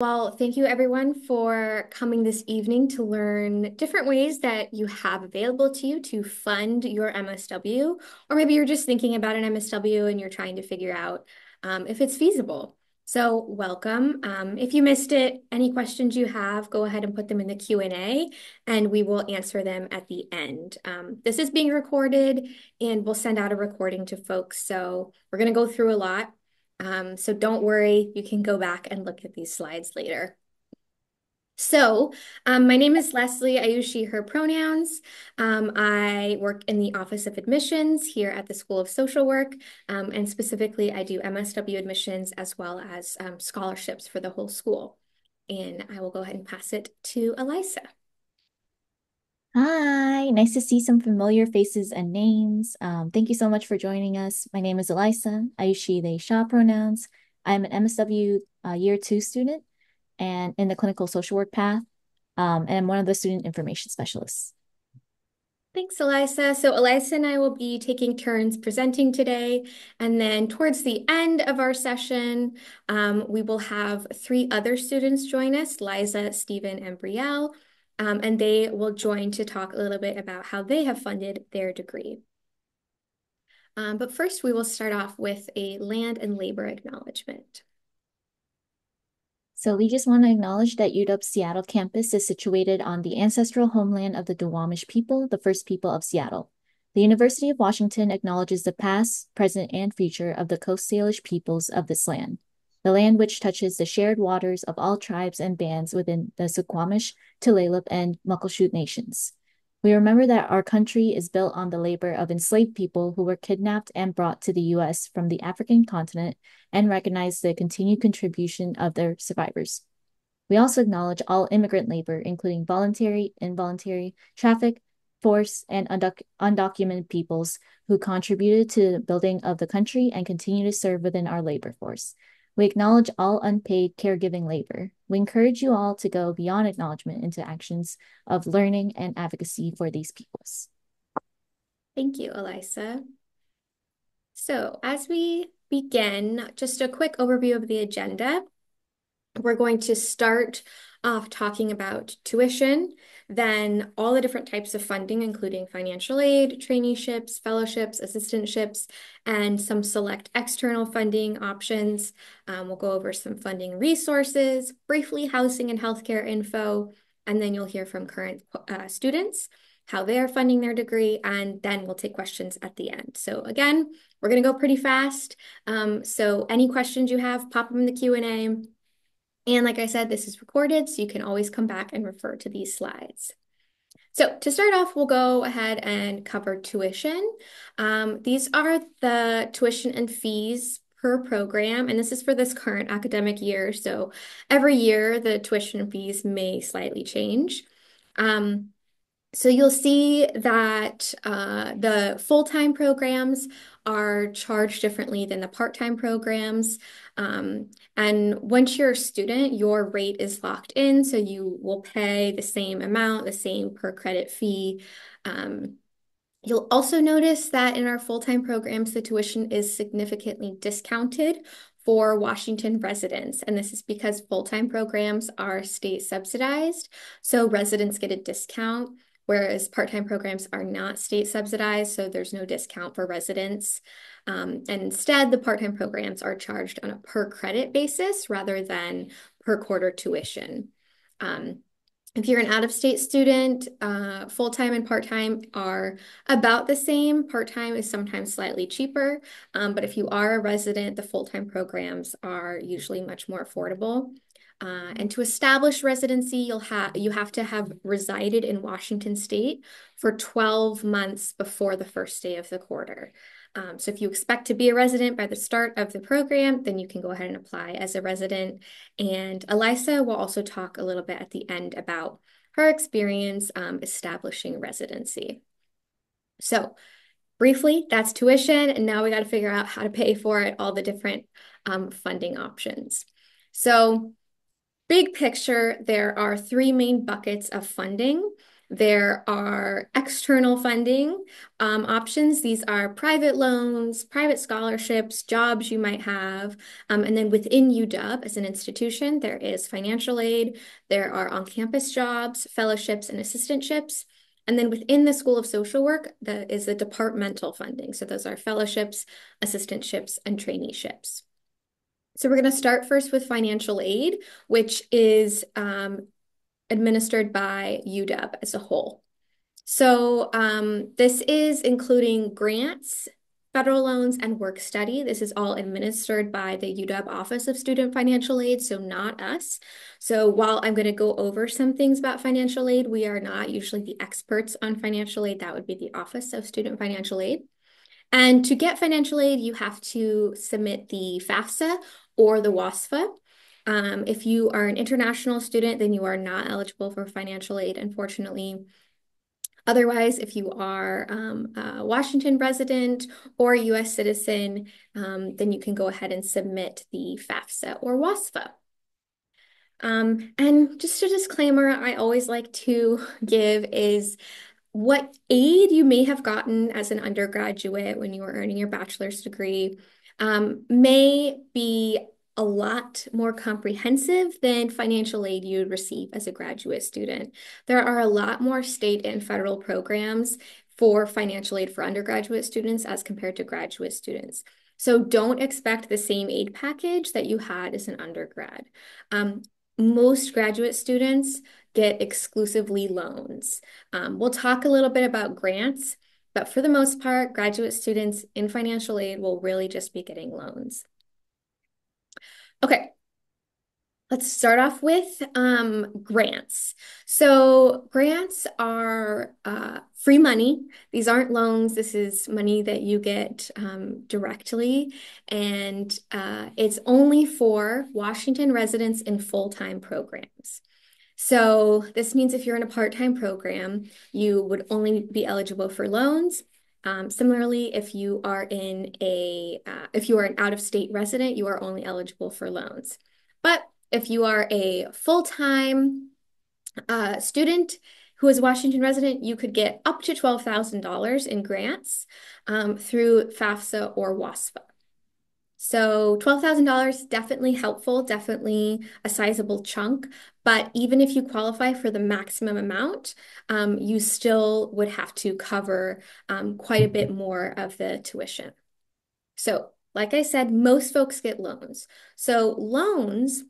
Well, thank you everyone for coming this evening to learn different ways that you have available to you to fund your MSW, or maybe you're just thinking about an MSW and you're trying to figure out um, if it's feasible. So welcome. Um, if you missed it, any questions you have, go ahead and put them in the Q&A and we will answer them at the end. Um, this is being recorded and we'll send out a recording to folks. So we're going to go through a lot. Um, so don't worry, you can go back and look at these slides later. So, um, my name is Leslie. I use she, her pronouns. Um, I work in the Office of Admissions here at the School of Social Work. Um, and specifically, I do MSW admissions as well as um, scholarships for the whole school. And I will go ahead and pass it to Elisa. Hi, nice to see some familiar faces and names. Um, thank you so much for joining us. My name is Elisa. I use she, they, sha pronouns. I'm an MSW uh, year two student and in the clinical social work path. Um, and I'm one of the student information specialists. Thanks, Elisa. So Elisa and I will be taking turns presenting today. And then towards the end of our session, um, we will have three other students join us, Liza, Stephen, and Brielle um, and they will join to talk a little bit about how they have funded their degree. Um, but first, we will start off with a land and labor acknowledgement. So we just want to acknowledge that UW Seattle campus is situated on the ancestral homeland of the Duwamish people, the first people of Seattle. The University of Washington acknowledges the past, present, and future of the Coast Salish peoples of this land the land which touches the shared waters of all tribes and bands within the Suquamish, Tulalip, and Muckleshoot nations. We remember that our country is built on the labor of enslaved people who were kidnapped and brought to the U.S. from the African continent and recognize the continued contribution of their survivors. We also acknowledge all immigrant labor, including voluntary, involuntary, traffic, force, and undoc- undocumented peoples who contributed to the building of the country and continue to serve within our labor force. We acknowledge all unpaid caregiving labor. We encourage you all to go beyond acknowledgement into actions of learning and advocacy for these peoples. Thank you, Elisa. So as we begin, just a quick overview of the agenda. We're going to start off talking about tuition, then all the different types of funding, including financial aid, traineeships, fellowships, assistantships, and some select external funding options. Um, we'll go over some funding resources, briefly housing and healthcare info, and then you'll hear from current uh, students how they're funding their degree, and then we'll take questions at the end. So again, we're going to go pretty fast. Um, so any questions you have, pop them in the Q&A and like I said, this is recorded, so you can always come back and refer to these slides. So to start off, we'll go ahead and cover tuition. Um, these are the tuition and fees per program, and this is for this current academic year. So every year, the tuition fees may slightly change. Um, so you'll see that uh, the full-time programs are charged differently than the part-time programs. Um, and once you're a student, your rate is locked in, so you will pay the same amount, the same per credit fee. Um, you'll also notice that in our full-time programs, the tuition is significantly discounted for Washington residents. And this is because full-time programs are state subsidized. So residents get a discount whereas part-time programs are not state subsidized, so there's no discount for residents. Um, and instead, the part-time programs are charged on a per credit basis rather than per quarter tuition. Um, if you're an out-of-state student, uh, full-time and part-time are about the same. Part-time is sometimes slightly cheaper, um, but if you are a resident, the full-time programs are usually much more affordable. Uh, and to establish residency, you'll have you have to have resided in Washington State for 12 months before the first day of the quarter. Um, so if you expect to be a resident by the start of the program, then you can go ahead and apply as a resident. And Elisa will also talk a little bit at the end about her experience um, establishing residency. So briefly, that's tuition. And now we got to figure out how to pay for it, all the different um, funding options. So Big picture, there are three main buckets of funding. There are external funding um, options. These are private loans, private scholarships, jobs you might have. Um, and then within UW as an institution, there is financial aid, there are on-campus jobs, fellowships, and assistantships. And then within the School of Social Work, that is the departmental funding. So those are fellowships, assistantships, and traineeships. So we're going to start first with financial aid, which is um, administered by UW as a whole. So um, this is including grants, federal loans, and work study. This is all administered by the UW Office of Student Financial Aid, so not us. So while I'm going to go over some things about financial aid, we are not usually the experts on financial aid. That would be the Office of Student Financial Aid. And to get financial aid, you have to submit the FAFSA or the WASFA. Um, if you are an international student, then you are not eligible for financial aid, unfortunately. Otherwise, if you are um, a Washington resident or US citizen, um, then you can go ahead and submit the FAFSA or WASFA. Um, and just a disclaimer I always like to give is what aid you may have gotten as an undergraduate when you were earning your bachelor's degree um, may be a lot more comprehensive than financial aid you would receive as a graduate student. There are a lot more state and federal programs for financial aid for undergraduate students as compared to graduate students. So don't expect the same aid package that you had as an undergrad. Um, most graduate students get exclusively loans. Um, we'll talk a little bit about grants, but for the most part, graduate students in financial aid will really just be getting loans. Okay, let's start off with um, grants. So grants are uh, free money. These aren't loans. This is money that you get um, directly, and uh, it's only for Washington residents in full-time programs. So this means if you're in a part-time program, you would only be eligible for loans. Um, similarly, if you are in a uh, if you are an out-of-state resident, you are only eligible for loans. But if you are a full-time uh, student who is a Washington resident, you could get up to $12,000 in grants um, through FAFSA or WASFA. So $12,000 definitely helpful, definitely a sizable chunk. But even if you qualify for the maximum amount, um, you still would have to cover um, quite a bit more of the tuition. So like I said, most folks get loans. So loans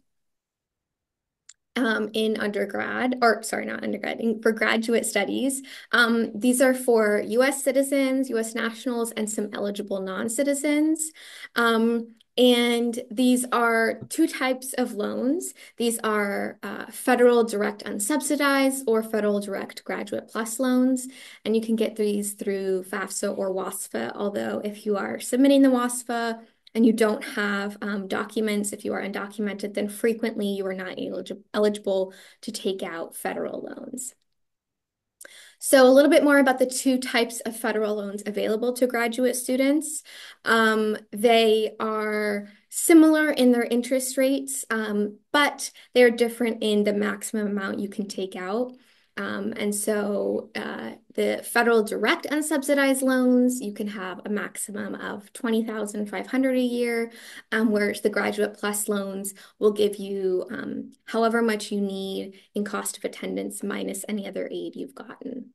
um, in undergrad, or sorry, not undergrad, in, for graduate studies. Um, these are for US citizens, US nationals, and some eligible non-citizens. Um, and these are two types of loans. These are uh, federal direct unsubsidized or federal direct graduate plus loans. And you can get these through FAFSA or WASFA, although if you are submitting the WASFA, and you don't have um, documents, if you are undocumented, then frequently you are not elig eligible to take out federal loans. So a little bit more about the two types of federal loans available to graduate students. Um, they are similar in their interest rates, um, but they're different in the maximum amount you can take out. Um, and so uh, the federal direct unsubsidized loans, you can have a maximum of 20,500 a year, um, whereas the graduate plus loans will give you um, however much you need in cost of attendance minus any other aid you've gotten.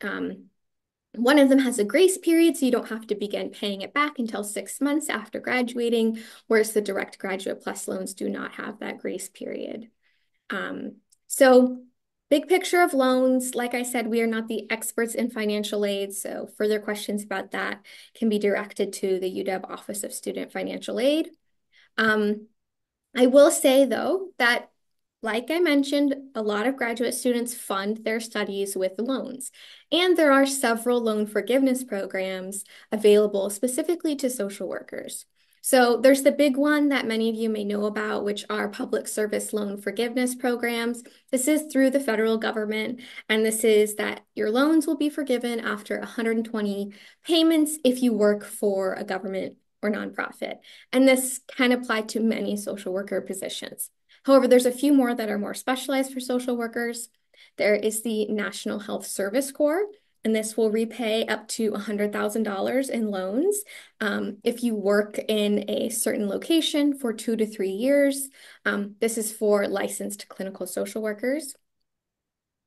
Um, one of them has a grace period, so you don't have to begin paying it back until six months after graduating, whereas the direct graduate plus loans do not have that grace period. Um, so Big picture of loans, like I said, we are not the experts in financial aid, so further questions about that can be directed to the UW Office of Student Financial Aid. Um, I will say, though, that like I mentioned, a lot of graduate students fund their studies with loans, and there are several loan forgiveness programs available specifically to social workers. So there's the big one that many of you may know about, which are public service loan forgiveness programs. This is through the federal government, and this is that your loans will be forgiven after 120 payments if you work for a government or nonprofit. And this can apply to many social worker positions. However, there's a few more that are more specialized for social workers. There is the National Health Service Corps, and this will repay up to $100,000 in loans um, if you work in a certain location for two to three years. Um, this is for licensed clinical social workers.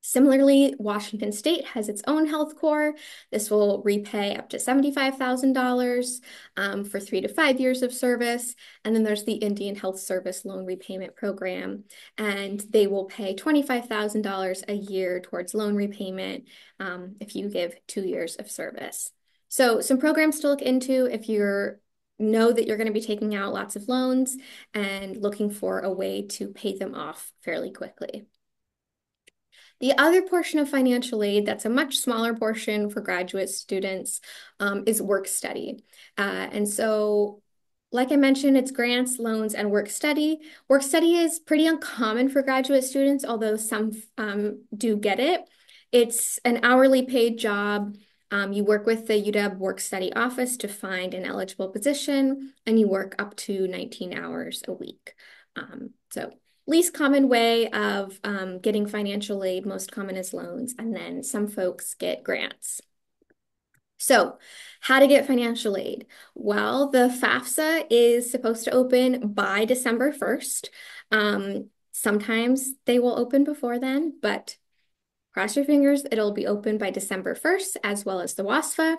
Similarly, Washington State has its own health corps. This will repay up to $75,000 um, for three to five years of service. And then there's the Indian Health Service Loan Repayment Program, and they will pay $25,000 a year towards loan repayment um, if you give two years of service. So some programs to look into if you're know that you're going to be taking out lots of loans and looking for a way to pay them off fairly quickly. The other portion of financial aid, that's a much smaller portion for graduate students, um, is work study. Uh, and so, like I mentioned, it's grants, loans, and work study. Work study is pretty uncommon for graduate students, although some um, do get it. It's an hourly paid job. Um, you work with the UW Work Study Office to find an eligible position, and you work up to 19 hours a week. Um, so least common way of um, getting financial aid, most common is loans, and then some folks get grants. So, how to get financial aid? Well, the FAFSA is supposed to open by December 1st. Um, sometimes they will open before then, but cross your fingers, it'll be open by December 1st, as well as the WASFA.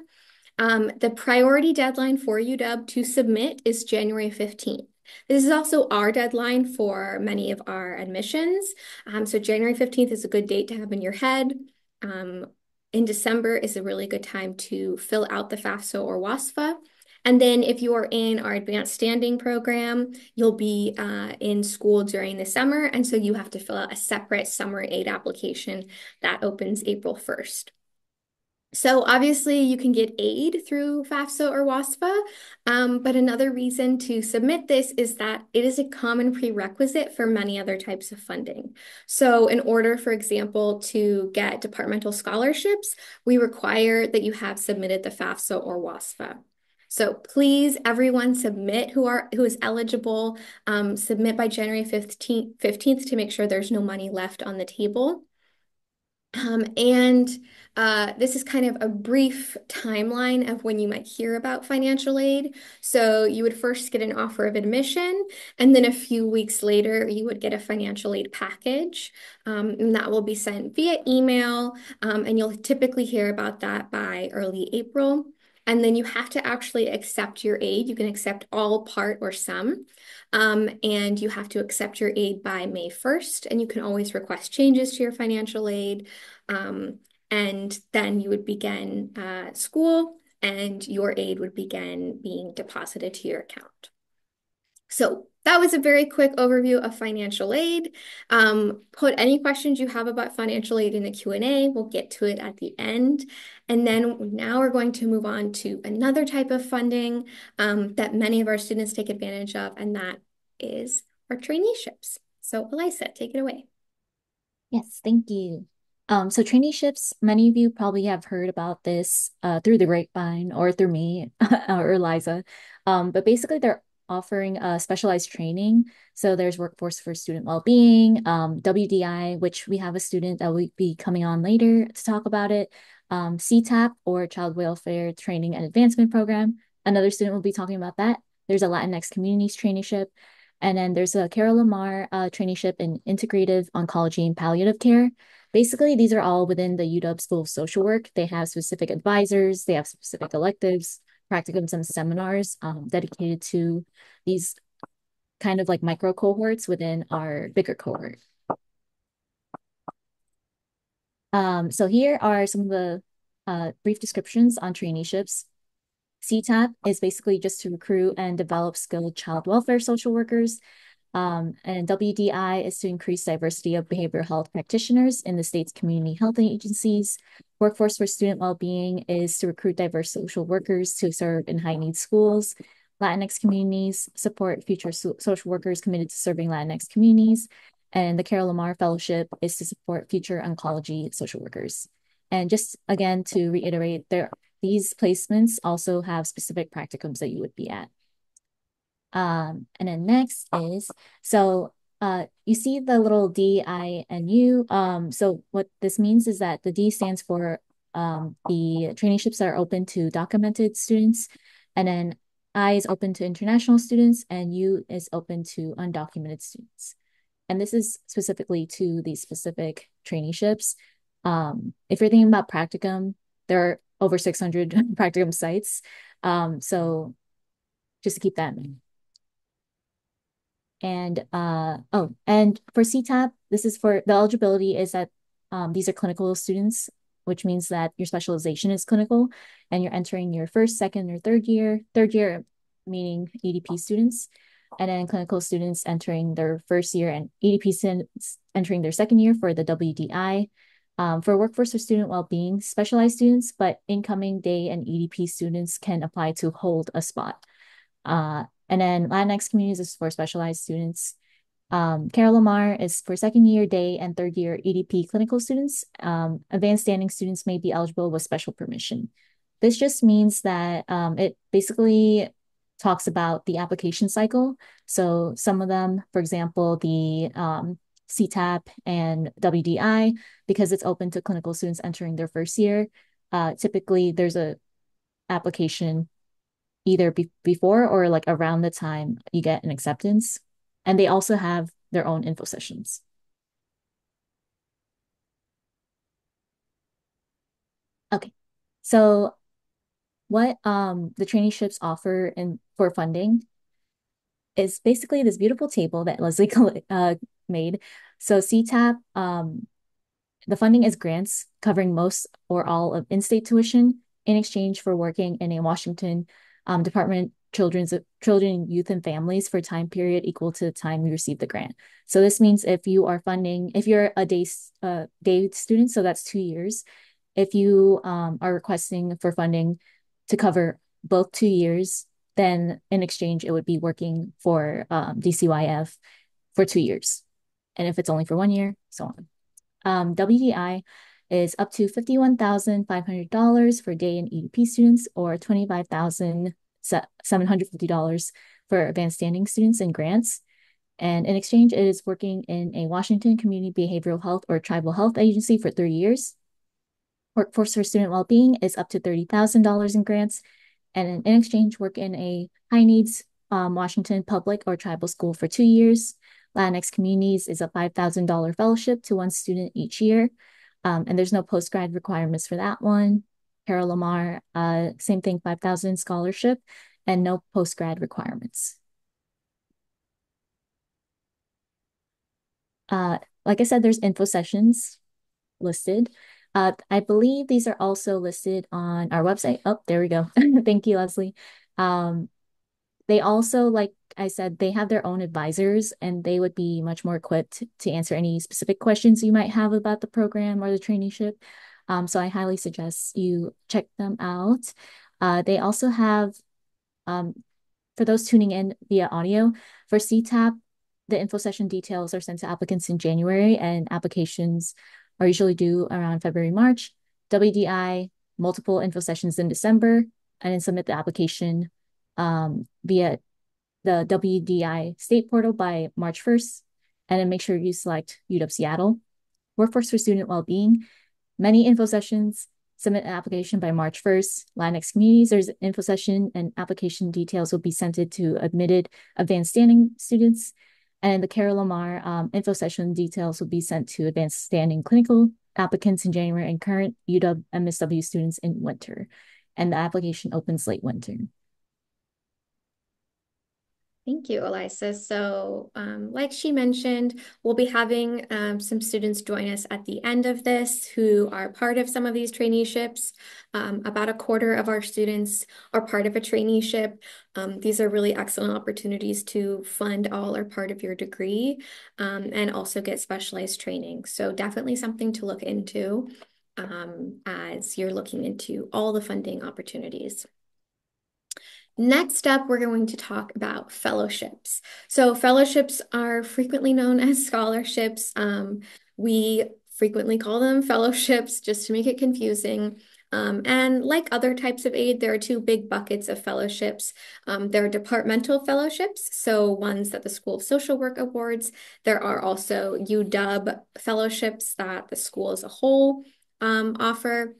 Um, the priority deadline for UW to submit is January 15th. This is also our deadline for many of our admissions. Um, so January 15th is a good date to have in your head. Um, in December is a really good time to fill out the FAFSA or WASFA. And then if you are in our advanced standing program, you'll be uh, in school during the summer. And so you have to fill out a separate summer aid application that opens April 1st. So obviously you can get aid through FAFSA or WASFA, um, but another reason to submit this is that it is a common prerequisite for many other types of funding. So in order, for example, to get departmental scholarships, we require that you have submitted the FAFSA or WASFA. So please, everyone submit who are who is eligible, um, submit by January 15th, 15th to make sure there's no money left on the table. Um, and uh, this is kind of a brief timeline of when you might hear about financial aid. So you would first get an offer of admission, and then a few weeks later, you would get a financial aid package. Um, and that will be sent via email, um, and you'll typically hear about that by early April. And then you have to actually accept your aid. You can accept all, part, or some. Um, and you have to accept your aid by May 1st. And you can always request changes to your financial aid. Um, and then you would begin uh, school and your aid would begin being deposited to your account. So that was a very quick overview of financial aid. Um, put any questions you have about financial aid in the Q&A. We'll get to it at the end. And then now we're going to move on to another type of funding um, that many of our students take advantage of, and that is our traineeships. So Elisa, take it away. Yes, thank you. Um, so traineeships, many of you probably have heard about this uh, through the grapevine or through me or Eliza. Um, but basically, they're offering a specialized training. So there's Workforce for Student Wellbeing, um, WDI, which we have a student that will be coming on later to talk about it, um, CTAP or Child Welfare Training and Advancement Program. Another student will be talking about that. There's a Latinx Communities traineeship. And then there's a Carol LaMare uh, traineeship in Integrative Oncology and Palliative Care. Basically, these are all within the UW School of Social Work. They have specific advisors, they have specific electives, practicums, and seminars um, dedicated to these kind of like micro cohorts within our bigger cohort. Um, so here are some of the uh, brief descriptions on traineeships. CTAP is basically just to recruit and develop skilled child welfare social workers. Um, and WDI is to increase diversity of behavioral health practitioners in the state's community health agencies. Workforce for Student Wellbeing is to recruit diverse social workers to serve in high need schools. Latinx communities support future so social workers committed to serving Latinx communities. And the Carol LaMare Fellowship is to support future oncology social workers. And just again to reiterate, there these placements also have specific practicums that you would be at. Um, and then next is, so Uh, you see the little D, I, and U. Um, so what this means is that the D stands for um, the traineeships that are open to documented students, and then I is open to international students, and U is open to undocumented students. And this is specifically to these specific traineeships. Um, if you're thinking about practicum, there are over 600 practicum sites. Um, so just to keep that in mind. And uh, oh, and for CTAP, this is for the eligibility is that um, these are clinical students, which means that your specialization is clinical and you're entering your first, second, or third year. Third year meaning EDP students, and then clinical students entering their first year and EDP students entering their second year for the WDI. Um, for workforce or student well-being, specialized students, but incoming day and EDP students can apply to hold a spot. Uh, and then Latinx communities is for specialized students. Um, Carol LaMare is for second year day and third year EDP clinical students. Um, advanced standing students may be eligible with special permission. This just means that um, it basically talks about the application cycle. So some of them, for example, the um, CTAP and WDI, because it's open to clinical students entering their first year, uh, typically there's a application either be before or like around the time you get an acceptance. And they also have their own info sessions. Okay, so what um the traineeships offer and for funding is basically this beautiful table that Leslie uh, made. So CTAP, um, the funding is grants covering most or all of in-state tuition in exchange for working in a Washington um, Department Children's Children, Youth, and Families for time period equal to the time you receive the grant. So this means if you are funding, if you're a day uh, day student, so that's two years. If you um, are requesting for funding to cover both two years, then in exchange it would be working for um, DCYF for two years, and if it's only for one year, so on. Um, WDI is up to $51,500 for day and EDP students or $25,750 for advanced standing students and grants. And in exchange, it is working in a Washington Community Behavioral Health or Tribal Health Agency for three years. Workforce for student well-being is up to $30,000 in grants. And in exchange, work in a high needs um, Washington public or tribal school for two years. Latinx Communities is a $5,000 fellowship to one student each year. Um, and there's no post-grad requirements for that one. Carol LaMare, uh, same thing, 5,000 scholarship and no post-grad requirements. Uh, like I said, there's info sessions listed. Uh, I believe these are also listed on our website. Oh, there we go. Thank you, Leslie. Um, they also, like I said, they have their own advisors and they would be much more equipped to answer any specific questions you might have about the program or the traineeship. Um, so I highly suggest you check them out. Uh, they also have, um, for those tuning in via audio, for CTAP, the info session details are sent to applicants in January and applications are usually due around February, March. WDI, multiple info sessions in December, and then submit the application um, via the WDI state portal by March 1st, and then make sure you select UW Seattle. Workforce for Student Wellbeing, many info sessions, submit an application by March 1st. Latinx communities, there's an info session and application details will be sent to admitted advanced standing students. And the Carol LaMare um, info session details will be sent to advanced standing clinical applicants in January and current UW MSW students in winter. And the application opens late winter. Thank you, Elisa. So um, like she mentioned, we'll be having um, some students join us at the end of this who are part of some of these traineeships. Um, about a quarter of our students are part of a traineeship. Um, these are really excellent opportunities to fund all or part of your degree um, and also get specialized training. So definitely something to look into um, as you're looking into all the funding opportunities. Next up, we're going to talk about fellowships. So fellowships are frequently known as scholarships. Um, we frequently call them fellowships just to make it confusing. Um, and like other types of aid, there are two big buckets of fellowships. Um, there are departmental fellowships, so ones that the School of Social Work awards. There are also UW fellowships that the school as a whole um, offer.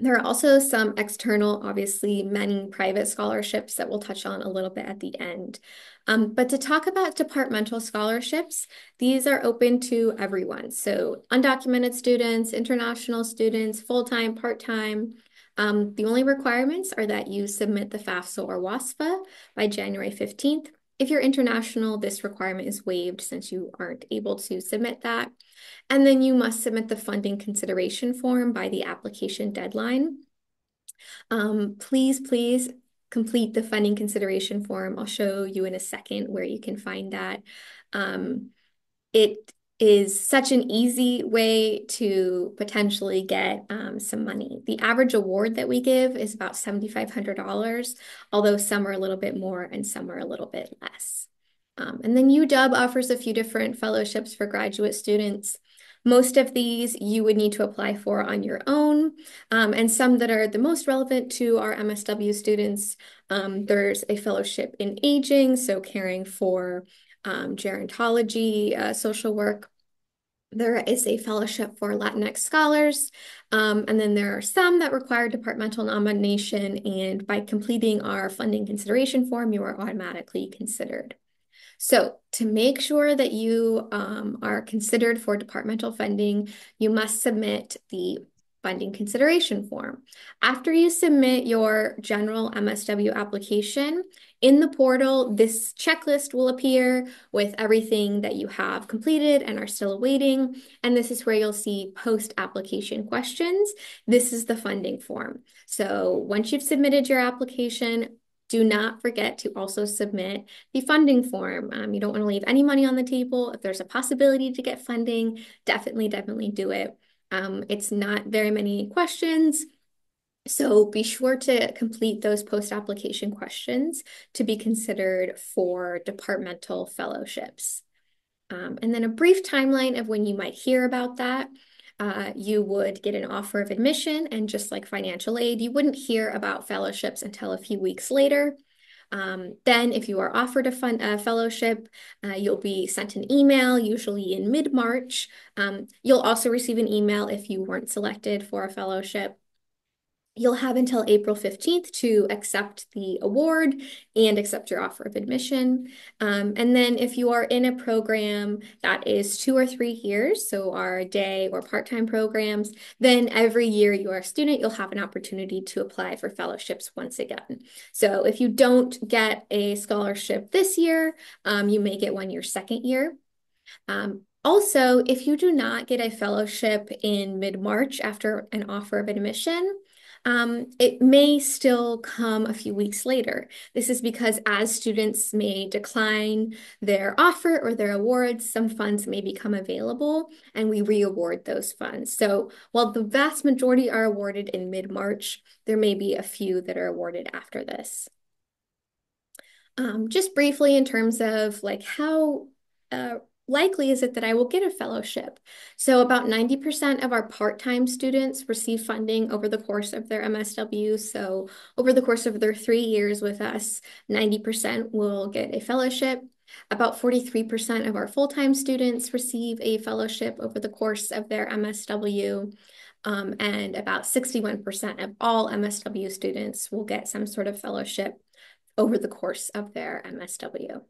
There are also some external, obviously, many private scholarships that we'll touch on a little bit at the end. Um, but to talk about departmental scholarships, these are open to everyone. So undocumented students, international students, full-time, part-time. Um, the only requirements are that you submit the FAFSA or WASFA by January 15th. If you're international, this requirement is waived since you aren't able to submit that. And then you must submit the funding consideration form by the application deadline. Um, please, please complete the funding consideration form. I'll show you in a second where you can find that. Um, it is such an easy way to potentially get um, some money. The average award that we give is about $7,500, although some are a little bit more and some are a little bit less. Um, and then UW offers a few different fellowships for graduate students. Most of these you would need to apply for on your own, um, and some that are the most relevant to our MSW students. Um, there's a fellowship in aging, so caring for um, gerontology, uh, social work. There is a fellowship for Latinx scholars, um, and then there are some that require departmental nomination, and by completing our funding consideration form, you are automatically considered. So to make sure that you um, are considered for departmental funding, you must submit the funding consideration form. After you submit your general MSW application, in the portal, this checklist will appear with everything that you have completed and are still awaiting. And this is where you'll see post-application questions. This is the funding form. So once you've submitted your application, do not forget to also submit the funding form. Um, you don't want to leave any money on the table. If there's a possibility to get funding, definitely, definitely do it. Um, it's not very many questions. So be sure to complete those post-application questions to be considered for departmental fellowships. Um, and then a brief timeline of when you might hear about that uh, you would get an offer of admission. And just like financial aid, you wouldn't hear about fellowships until a few weeks later. Um, then, if you are offered a, fun, a fellowship, uh, you'll be sent an email, usually in mid March. Um, you'll also receive an email if you weren't selected for a fellowship. You'll have until April 15th to accept the award and accept your offer of admission. Um, and then if you are in a program that is two or three years, so our day or part-time programs, then every year you are a student, you'll have an opportunity to apply for fellowships once again. So if you don't get a scholarship this year, um, you may get one your second year. Um, also, if you do not get a fellowship in mid-March after an offer of admission, um, it may still come a few weeks later. This is because as students may decline their offer or their awards, some funds may become available and we re-award those funds. So while the vast majority are awarded in mid-March, there may be a few that are awarded after this. Um, just briefly in terms of like how uh, likely is it that I will get a fellowship? So about 90% of our part-time students receive funding over the course of their MSW. So over the course of their three years with us, 90% will get a fellowship. About 43% of our full-time students receive a fellowship over the course of their MSW. Um, and about 61% of all MSW students will get some sort of fellowship over the course of their MSW.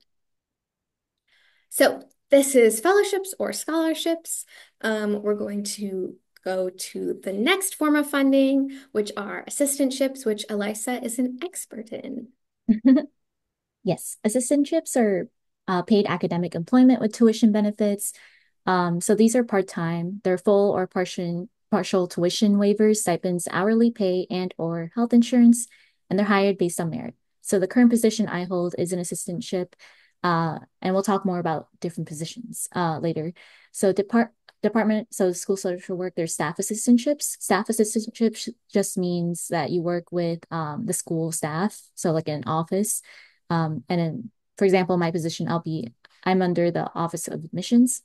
So this is fellowships or scholarships. Um, we're going to go to the next form of funding, which are assistantships, which Elisa is an expert in. yes, assistantships are uh, paid academic employment with tuition benefits. Um, so these are part-time. They're full or partial partial tuition waivers, stipends, hourly pay, and or health insurance, and they're hired based on merit. So the current position I hold is an assistantship uh, and we'll talk more about different positions uh, later. So depart department, so school social work, there's staff assistantships. Staff assistantships just means that you work with um, the school staff, so like an office. Um, and then, for example, my position, I'll be, I'm under the Office of Admissions.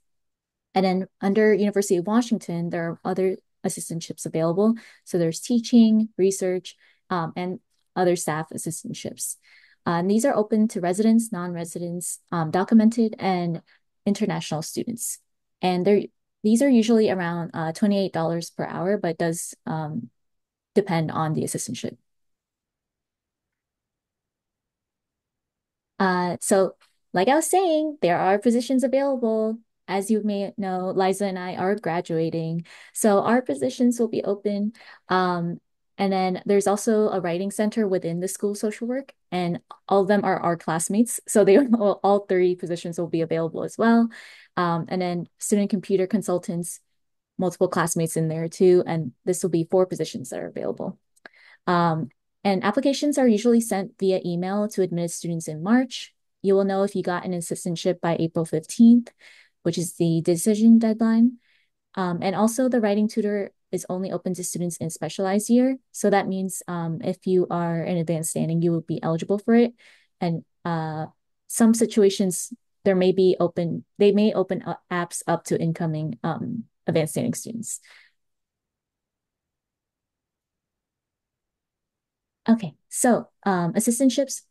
And then under University of Washington, there are other assistantships available. So there's teaching, research, um, and other staff assistantships. And these are open to residents, non-residents, um, documented, and international students. And they're these are usually around uh, $28 per hour, but does um, depend on the assistantship. Uh, so like I was saying, there are positions available. As you may know, Liza and I are graduating. So our positions will be open. Um, and then there's also a writing center within the school social work, and all of them are our classmates. So they all, all three positions will be available as well. Um, and then student computer consultants, multiple classmates in there too. And this will be four positions that are available. Um, and applications are usually sent via email to admitted students in March. You will know if you got an assistantship by April 15th, which is the decision deadline. Um, and also the writing tutor is only open to students in specialized year. So that means um, if you are in advanced standing, you will be eligible for it. And uh, some situations, there may be open, they may open up apps up to incoming um, advanced standing students. Okay, so um, assistantships,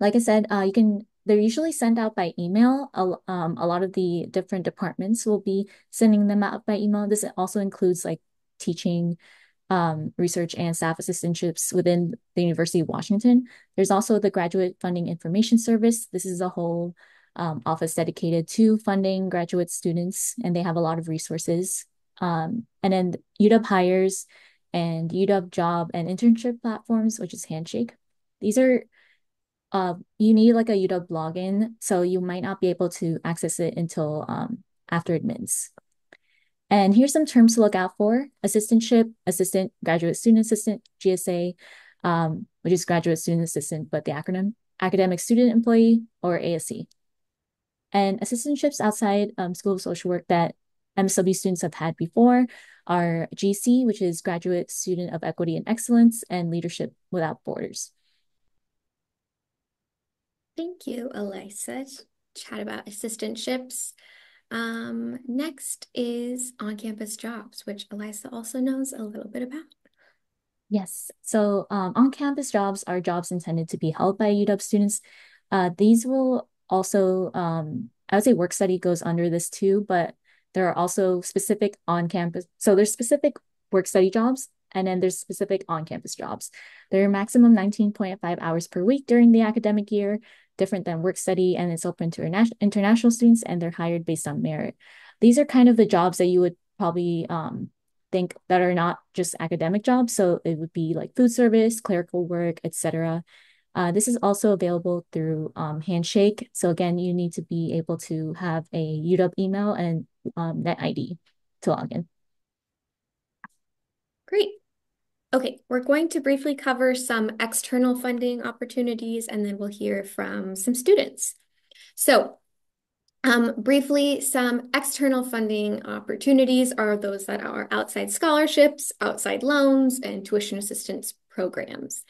like I said, uh, you can they're usually sent out by email. A, um, a lot of the different departments will be sending them out by email. This also includes like teaching, um, research, and staff assistantships within the University of Washington. There's also the Graduate Funding Information Service. This is a whole um, office dedicated to funding graduate students, and they have a lot of resources. Um, and then UW hires and UW job and internship platforms, which is Handshake. These are uh, you need like a UW login, so you might not be able to access it until um, after admits. And here's some terms to look out for. Assistantship, assistant, graduate student assistant, GSA, um, which is graduate student assistant, but the acronym, academic student employee, or ASE. And assistantships outside um, School of Social Work that MSW students have had before are GC, which is Graduate Student of Equity and Excellence, and Leadership Without Borders. Thank you, Elisa. Chat about assistantships. Um, next is on-campus jobs, which Elisa also knows a little bit about. Yes. So um, on-campus jobs are jobs intended to be held by UW students. Uh, these will also, um, I would say work study goes under this too, but there are also specific on-campus. So there's specific work study jobs and then there's specific on-campus jobs. They're maximum 19.5 hours per week during the academic year different than work study and it's open to international students and they're hired based on merit. These are kind of the jobs that you would probably um, think that are not just academic jobs. So it would be like food service, clerical work, etc. Uh, this is also available through um, Handshake. So again, you need to be able to have a UW email and um, net ID to log in. Great. Okay, we're going to briefly cover some external funding opportunities and then we'll hear from some students. So um, briefly, some external funding opportunities are those that are outside scholarships, outside loans, and tuition assistance programs.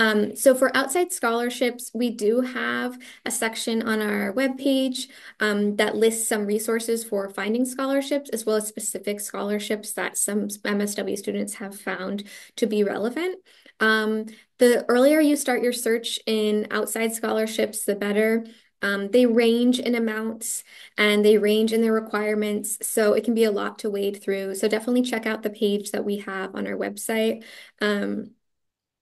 Um, so for outside scholarships, we do have a section on our webpage um, that lists some resources for finding scholarships, as well as specific scholarships that some MSW students have found to be relevant. Um, the earlier you start your search in outside scholarships, the better. Um, they range in amounts and they range in their requirements, so it can be a lot to wade through. So definitely check out the page that we have on our website. Um,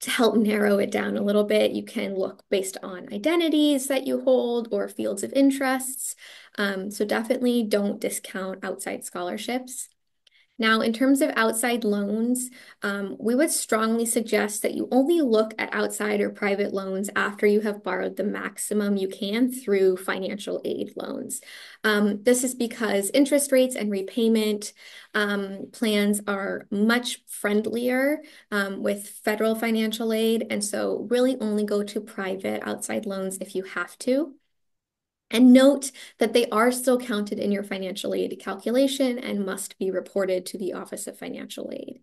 to help narrow it down a little bit, you can look based on identities that you hold or fields of interests. Um, so definitely don't discount outside scholarships. Now, in terms of outside loans, um, we would strongly suggest that you only look at outside or private loans after you have borrowed the maximum you can through financial aid loans. Um, this is because interest rates and repayment um, plans are much friendlier um, with federal financial aid. And so really only go to private outside loans if you have to. And note that they are still counted in your financial aid calculation and must be reported to the Office of Financial Aid.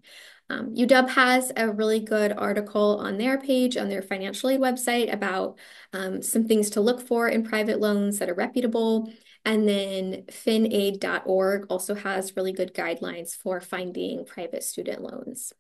Um, UW has a really good article on their page, on their financial aid website, about um, some things to look for in private loans that are reputable. And then finaid.org also has really good guidelines for finding private student loans.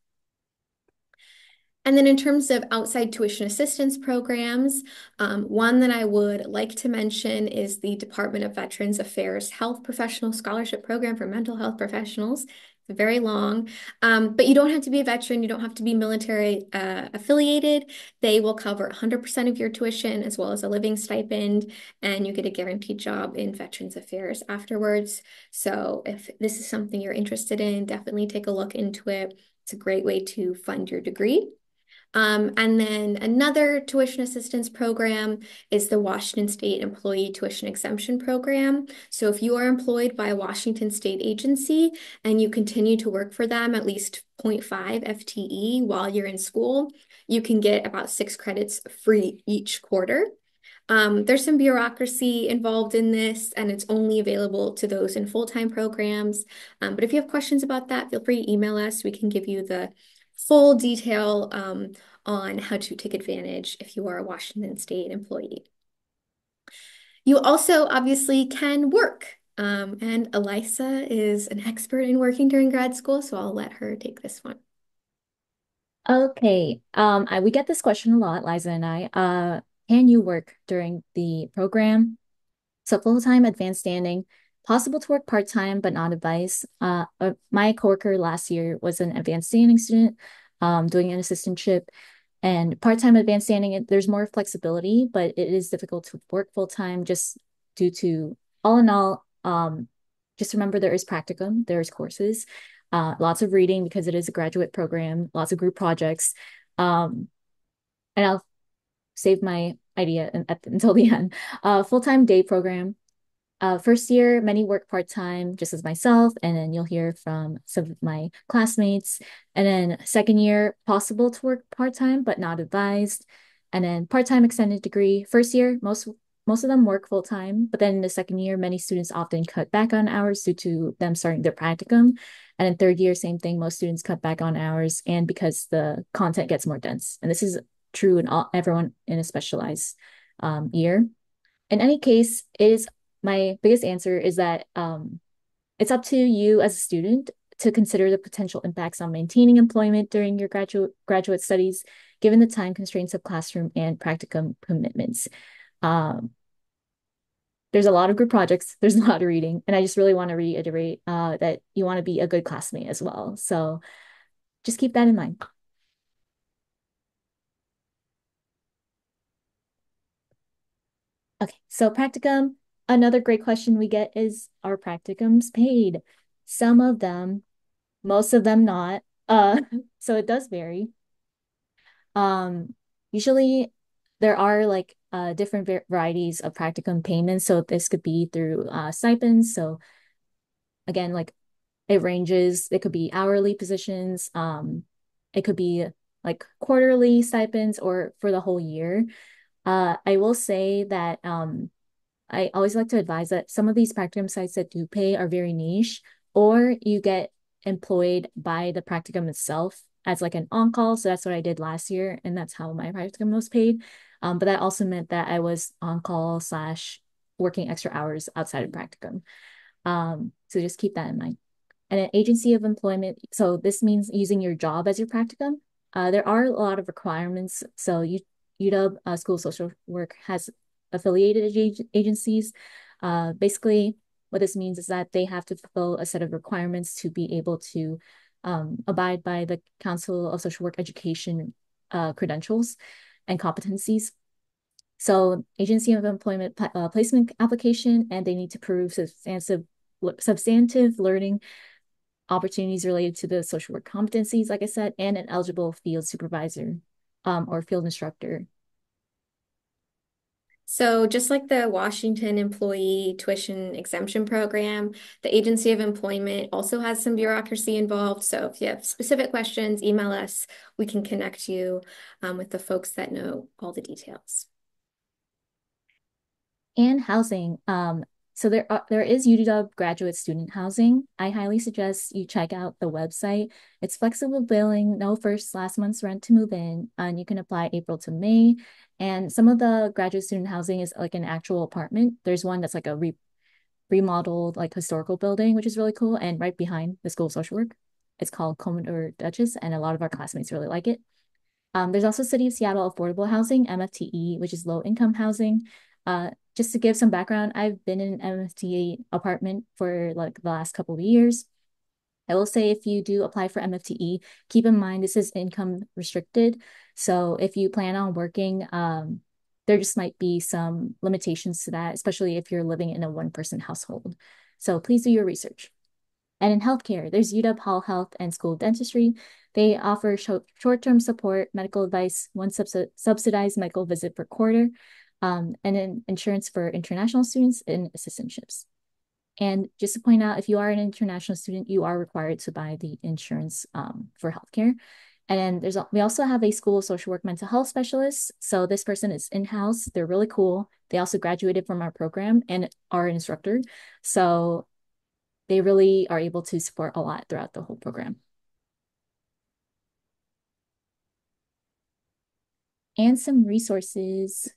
And then in terms of outside tuition assistance programs, um, one that I would like to mention is the Department of Veterans Affairs Health Professional Scholarship Program for Mental Health Professionals. It's very long, um, but you don't have to be a veteran. You don't have to be military uh, affiliated. They will cover 100% of your tuition as well as a living stipend, and you get a guaranteed job in Veterans Affairs afterwards. So if this is something you're interested in, definitely take a look into it. It's a great way to fund your degree. Um, and then another tuition assistance program is the Washington State Employee Tuition Exemption Program. So if you are employed by a Washington State agency and you continue to work for them at least 0.5 FTE while you're in school, you can get about six credits free each quarter. Um, there's some bureaucracy involved in this, and it's only available to those in full-time programs. Um, but if you have questions about that, feel free to email us. We can give you the full detail um, on how to take advantage if you are a Washington State employee. You also obviously can work. Um, and Elisa is an expert in working during grad school, so I'll let her take this one. Okay. Um, I, we get this question a lot, Liza and I. Uh, can you work during the program? So full-time advanced standing possible to work part-time, but not advice. Uh, uh, my coworker last year was an advanced standing student um, doing an assistantship and part-time advanced standing, there's more flexibility, but it is difficult to work full-time just due to all in all, um, just remember there is practicum, there's courses, uh, lots of reading because it is a graduate program, lots of group projects. Um, and I'll save my idea until the end. Uh, full-time day program, uh, first year, many work part time, just as myself, and then you'll hear from some of my classmates. And then second year, possible to work part time, but not advised. And then part time extended degree. First year, most most of them work full time, but then in the second year, many students often cut back on hours due to them starting their practicum. And in third year, same thing. Most students cut back on hours, and because the content gets more dense. And this is true in all everyone in a specialized um, year. In any case, it is my biggest answer is that um, it's up to you as a student to consider the potential impacts on maintaining employment during your graduate graduate studies, given the time constraints of classroom and practicum commitments. Um, there's a lot of group projects, there's a lot of reading, and I just really want to reiterate uh, that you want to be a good classmate as well. So just keep that in mind. Okay, so practicum, Another great question we get is are practicums paid? Some of them, most of them not. Uh, so it does vary. Um, usually there are like uh different varieties of practicum payments. So this could be through uh stipends. So again, like it ranges. It could be hourly positions. Um, it could be like quarterly stipends or for the whole year. Uh, I will say that um I always like to advise that some of these practicum sites that do pay are very niche, or you get employed by the practicum itself as like an on-call. So that's what I did last year, and that's how my practicum was paid. Um, but that also meant that I was on-call slash working extra hours outside of practicum. Um, so just keep that in mind. And an agency of employment. So this means using your job as your practicum. Uh, there are a lot of requirements. So you UW uh, School of Social Work has affiliated ag agencies. Uh, basically, what this means is that they have to fulfill a set of requirements to be able to um, abide by the Council of Social Work Education uh, credentials and competencies. So agency of employment uh, placement application, and they need to prove substantive, substantive learning opportunities related to the social work competencies, like I said, and an eligible field supervisor um, or field instructor so just like the Washington Employee Tuition Exemption Program, the Agency of Employment also has some bureaucracy involved. So if you have specific questions, email us. We can connect you um, with the folks that know all the details. And housing. Um, so there are, there is UW graduate student housing. I highly suggest you check out the website. It's flexible billing, no first last month's rent to move in, and you can apply April to May. And some of the graduate student housing is like an actual apartment. There's one that's like a re remodeled like historical building, which is really cool. And right behind the School of Social Work, it's called Commodore Duchess, and a lot of our classmates really like it. Um, there's also City of Seattle Affordable Housing, MFTE, which is low income housing. Uh, just to give some background, I've been in an MFTE apartment for like the last couple of years. I will say if you do apply for MFTE, keep in mind this is income restricted. So if you plan on working, um, there just might be some limitations to that, especially if you're living in a one person household. So please do your research. And in healthcare, there's UW Hall Health and School Dentistry. They offer short term support, medical advice, one subsidized medical visit per quarter, um, and then insurance for international students and assistantships. And just to point out, if you are an international student, you are required to buy the insurance um, for healthcare. And there's we also have a school of social work mental health specialist. So this person is in-house. They're really cool. They also graduated from our program and are an instructor. So they really are able to support a lot throughout the whole program. And some resources.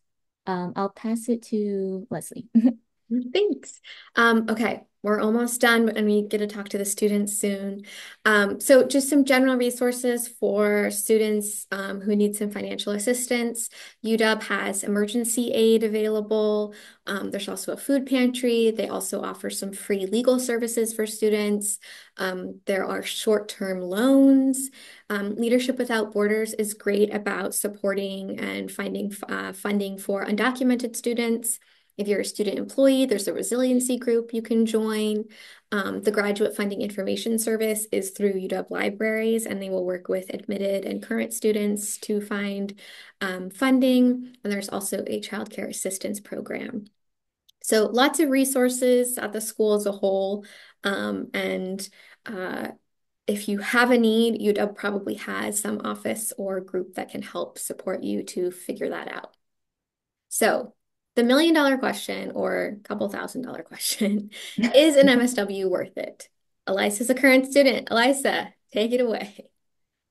Um, I'll pass it to Leslie. Thanks. Um, okay, we're almost done and we get to talk to the students soon. Um, so just some general resources for students um, who need some financial assistance. UW has emergency aid available. Um, there's also a food pantry. They also offer some free legal services for students. Um, there are short-term loans. Um, Leadership Without Borders is great about supporting and finding uh, funding for undocumented students. If you're a student employee, there's a resiliency group you can join. Um, the Graduate Funding Information Service is through UW Libraries, and they will work with admitted and current students to find um, funding. And there's also a childcare assistance program. So lots of resources at the school as a whole. Um, and uh, if you have a need, UW probably has some office or group that can help support you to figure that out. So the million dollar question or couple thousand dollar question is an MSW worth it? is a current student. Elisa, take it away.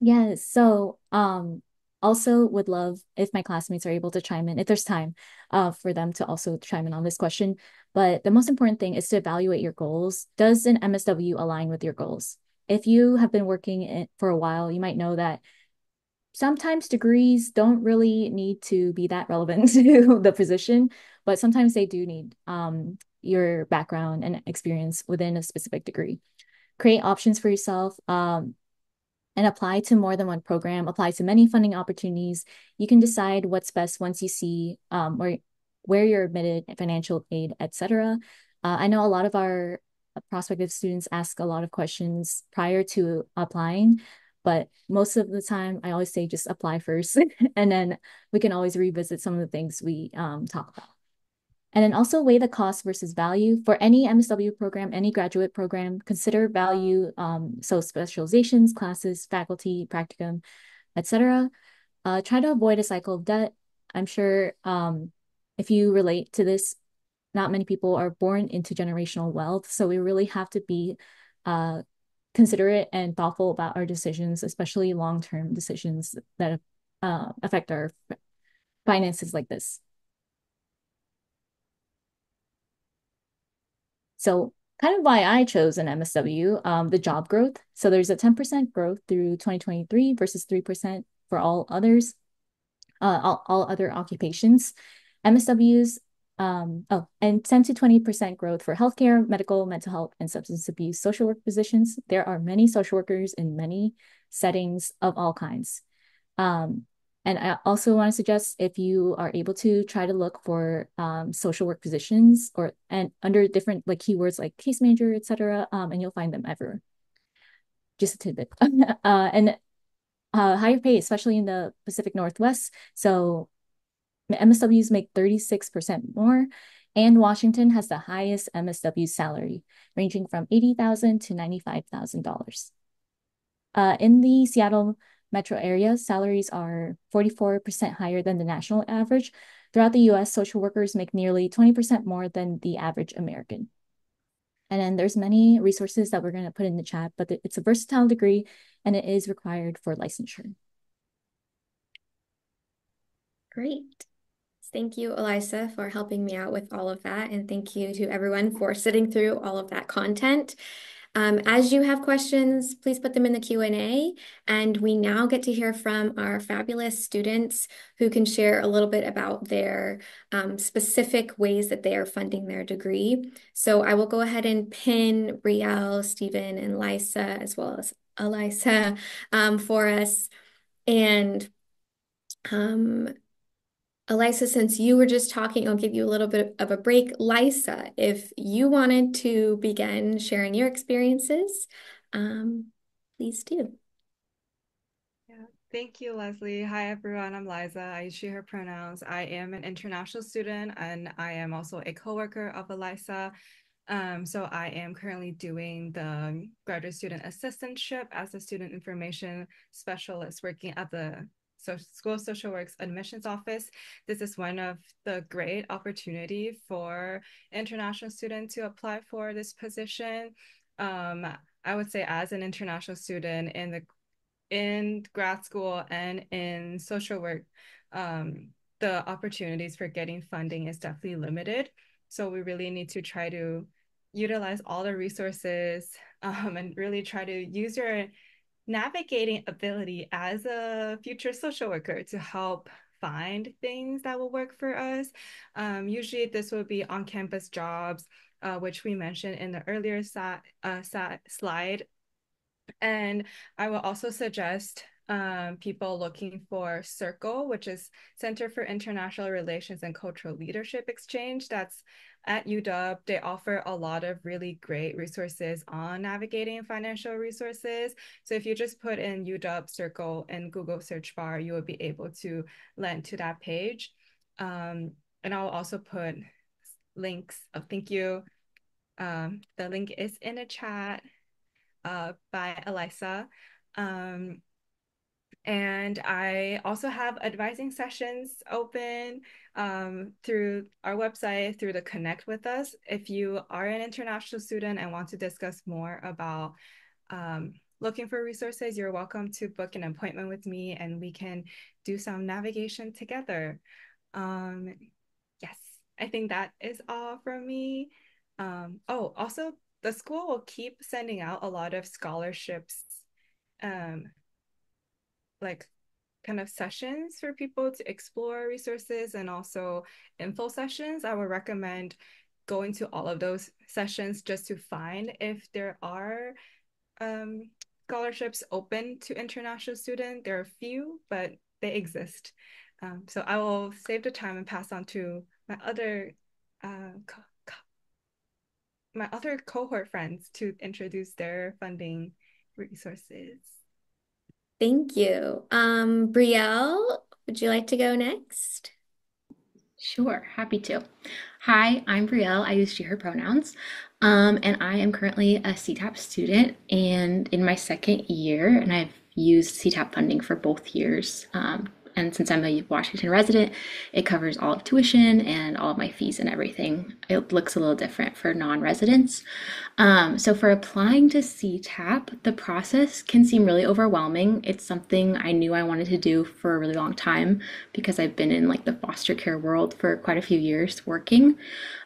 Yes. So, um, also would love if my classmates are able to chime in if there's time uh, for them to also chime in on this question but the most important thing is to evaluate your goals does an msw align with your goals if you have been working for a while you might know that sometimes degrees don't really need to be that relevant to the position, but sometimes they do need um, your background and experience within a specific degree. Create options for yourself um, and apply to more than one program, apply to many funding opportunities. You can decide what's best once you see um, where, where you're admitted, financial aid, etc. Uh, I know a lot of our prospective students ask a lot of questions prior to applying. But most of the time, I always say just apply first, and then we can always revisit some of the things we um, talk about. And then also weigh the cost versus value. For any MSW program, any graduate program, consider value, um, so specializations, classes, faculty, practicum, etc. Uh, try to avoid a cycle of debt. I'm sure um, if you relate to this, not many people are born into generational wealth. So we really have to be uh, considerate and thoughtful about our decisions, especially long term decisions that uh, affect our finances like this. So, kind of why I chose an MSW, um, the job growth. So, there's a 10% growth through 2023 versus 3% for all others, uh, all, all other occupations. MSWs um, oh, and 10 to 20% growth for healthcare, medical, mental health, and substance abuse social work positions. There are many social workers in many settings of all kinds. Um, and I also want to suggest if you are able to try to look for um, social work positions or and under different like keywords like case manager, etc., um, and you'll find them ever. Just a tidbit. uh, and uh, higher pay, especially in the Pacific Northwest. So MSWs make 36% more, and Washington has the highest MSW salary, ranging from 80,000 to $95,000. Uh, in the Seattle metro area, salaries are 44% higher than the national average. Throughout the US, social workers make nearly 20% more than the average American. And then there's many resources that we're going to put in the chat, but it's a versatile degree and it is required for licensure. Great. Thank you, Elisa, for helping me out with all of that. And thank you to everyone for sitting through all of that content. Um, as you have questions, please put them in the Q&A. And we now get to hear from our fabulous students who can share a little bit about their um, specific ways that they are funding their degree. So I will go ahead and pin Brielle, Stephen, and Lisa, as well as Elisa, um, for us. And um, Elisa, since you were just talking, I'll give you a little bit of a break. Lisa, if you wanted to begin sharing your experiences, um, please do. Yeah, thank you, Leslie. Hi, everyone. I'm Liza. I use she, her pronouns. I am an international student and I am also a coworker of Elisa. Um, so I am currently doing the graduate student assistantship as a student information specialist working at the so School of Social Work's admissions office. This is one of the great opportunity for international students to apply for this position. Um, I would say as an international student in the in grad school and in social work, um, the opportunities for getting funding is definitely limited. So we really need to try to utilize all the resources um, and really try to use your navigating ability as a future social worker to help find things that will work for us. Um, usually, this will be on campus jobs, uh, which we mentioned in the earlier uh, slide. And I will also suggest um, people looking for Circle, which is Center for International Relations and Cultural Leadership Exchange. That's at UW. They offer a lot of really great resources on navigating financial resources. So if you just put in UW Circle in Google search bar, you will be able to land to that page. Um, and I'll also put links. Oh, thank you. Um, the link is in a chat uh, by Elisa. Um, and I also have advising sessions open um, through our website, through the Connect with Us. If you are an international student and want to discuss more about um, looking for resources, you're welcome to book an appointment with me and we can do some navigation together. Um, yes, I think that is all from me. Um, oh, also, the school will keep sending out a lot of scholarships um, like kind of sessions for people to explore resources and also info sessions. I would recommend going to all of those sessions just to find if there are um, scholarships open to international students. There are a few, but they exist. Um, so I will save the time and pass on to my other uh, co- co- my other cohort friends to introduce their funding resources. Thank you. Um, Brielle, would you like to go next? Sure, happy to. Hi, I'm Brielle. I use she, her pronouns. Um, and I am currently a CTAP student and in my second year, and I've used CTAP funding for both years um, and since I'm a Washington resident, it covers all of tuition and all of my fees and everything. It looks a little different for non residents. Um, so, for applying to CTAP, the process can seem really overwhelming. It's something I knew I wanted to do for a really long time because I've been in like the foster care world for quite a few years working.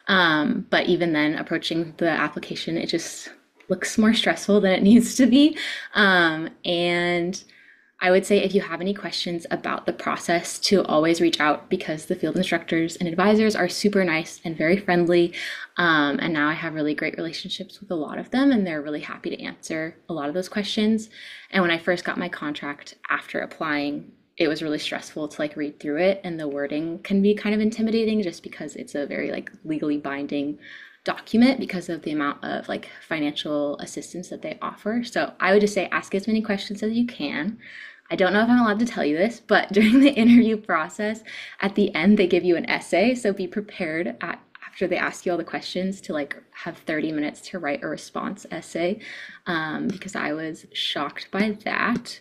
Um, but even then, approaching the application, it just looks more stressful than it needs to be. Um, and I would say if you have any questions about the process to always reach out because the field instructors and advisors are super nice and very friendly. Um, and now I have really great relationships with a lot of them and they're really happy to answer a lot of those questions. And when I first got my contract after applying, it was really stressful to like read through it and the wording can be kind of intimidating just because it's a very like legally binding document because of the amount of like financial assistance that they offer. So I would just say ask as many questions as you can. I don't know if I'm allowed to tell you this, but during the interview process, at the end, they give you an essay. So be prepared at, after they ask you all the questions to like have 30 minutes to write a response essay um, because I was shocked by that.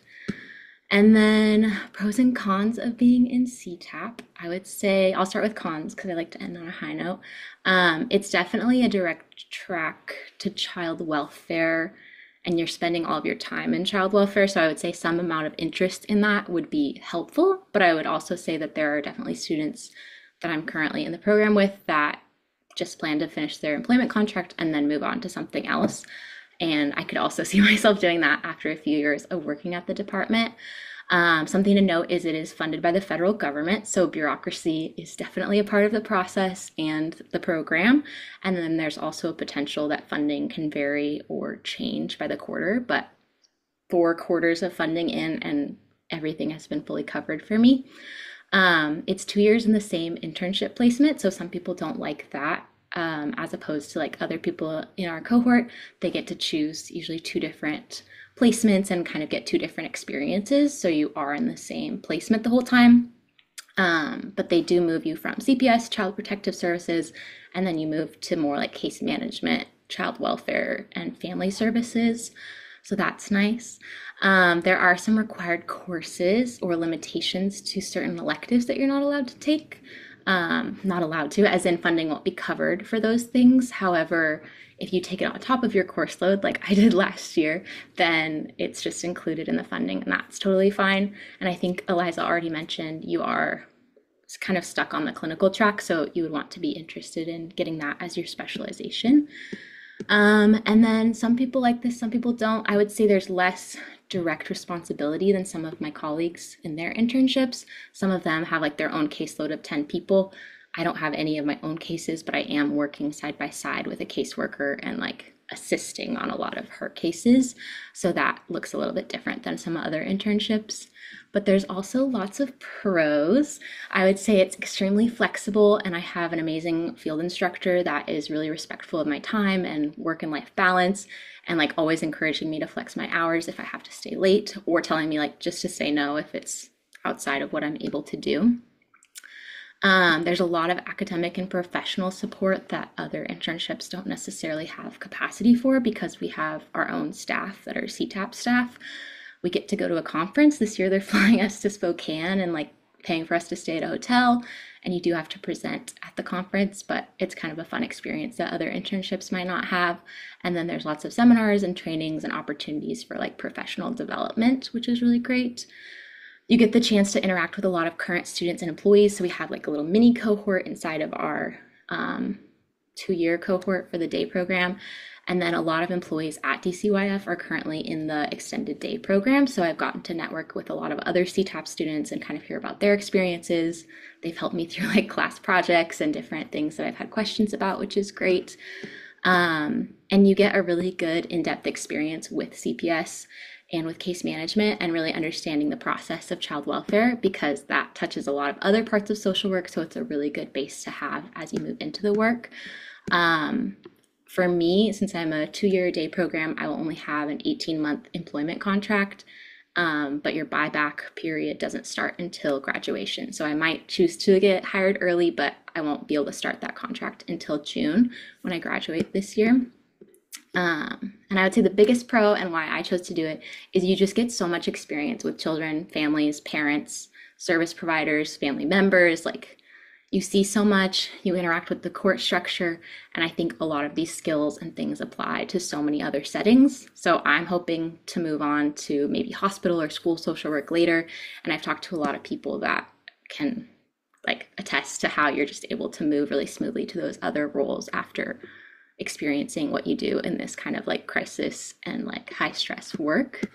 And then pros and cons of being in CTAP. I would say I'll start with cons because I like to end on a high note. Um, it's definitely a direct track to child welfare and you're spending all of your time in child welfare. So I would say some amount of interest in that would be helpful. But I would also say that there are definitely students that I'm currently in the program with that just plan to finish their employment contract and then move on to something else. And I could also see myself doing that after a few years of working at the department. Um, something to note is it is funded by the federal government, so bureaucracy is definitely a part of the process and the program. And then there's also a potential that funding can vary or change by the quarter, but four quarters of funding in and everything has been fully covered for me. Um, it's two years in the same internship placement, so some people don't like that. Um, as opposed to like other people in our cohort, they get to choose usually two different placements and kind of get two different experiences. So you are in the same placement the whole time. Um, but they do move you from CPS, Child Protective Services, and then you move to more like case management, child welfare, and family services. So that's nice. Um, there are some required courses or limitations to certain electives that you're not allowed to take. Um, not allowed to, as in funding won't be covered for those things. However, if you take it on top of your course load, like I did last year, then it's just included in the funding, and that's totally fine. And I think Eliza already mentioned you are kind of stuck on the clinical track, so you would want to be interested in getting that as your specialization. Um, and then some people like this, some people don't. I would say there's less direct responsibility than some of my colleagues in their internships. Some of them have like their own caseload of 10 people. I don't have any of my own cases, but I am working side by side with a caseworker and like assisting on a lot of her cases. So that looks a little bit different than some other internships. But there's also lots of pros. I would say it's extremely flexible, and I have an amazing field instructor that is really respectful of my time and work and life balance, and like always encouraging me to flex my hours if I have to stay late, or telling me like just to say no if it's outside of what I'm able to do. Um, there's a lot of academic and professional support that other internships don't necessarily have capacity for because we have our own staff that are CTAP staff. We get to go to a conference. This year they're flying us to Spokane and like paying for us to stay at a hotel. And you do have to present at the conference, but it's kind of a fun experience that other internships might not have. And then there's lots of seminars and trainings and opportunities for like professional development, which is really great you get the chance to interact with a lot of current students and employees. So we have like a little mini cohort inside of our um, two year cohort for the day program. And then a lot of employees at DCYF are currently in the extended day program. So I've gotten to network with a lot of other CTAP students and kind of hear about their experiences. They've helped me through like class projects and different things that I've had questions about, which is great. Um, and you get a really good in depth experience with CPS and with case management and really understanding the process of child welfare because that touches a lot of other parts of social work. So it's a really good base to have as you move into the work. Um, for me, since I'm a two year day program, I will only have an 18 month employment contract. Um, but your buyback period doesn't start until graduation. So I might choose to get hired early, but I won't be able to start that contract until June when I graduate this year. Um, and I would say the biggest pro and why I chose to do it is you just get so much experience with children, families, parents, service providers, family members. Like you see so much, you interact with the court structure. And I think a lot of these skills and things apply to so many other settings. So I'm hoping to move on to maybe hospital or school social work later. And I've talked to a lot of people that can like attest to how you're just able to move really smoothly to those other roles after experiencing what you do in this kind of like crisis and like high stress work.